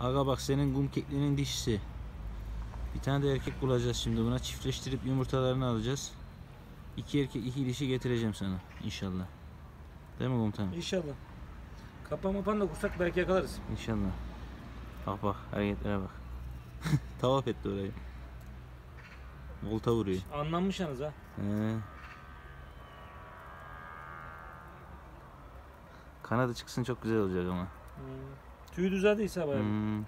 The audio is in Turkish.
Aga bak senin kum kekliğinin dişisi. Bir tane de erkek bulacağız şimdi buna. Çiftleştirip yumurtalarını alacağız. İki erkek iki dişi getireceğim sana inşallah. Değil mi komutanım? İnşallah. Kapan mapan da kursak belki yakalarız. İnşallah. Bak bak hareketlere bak. Tavaf etti orayı. Volta vuruyor. Anlanmış yalnız ha. He. Kanadı çıksın çok güzel olacak ama. Tüyü düzeldiyse bayağı. Hmm.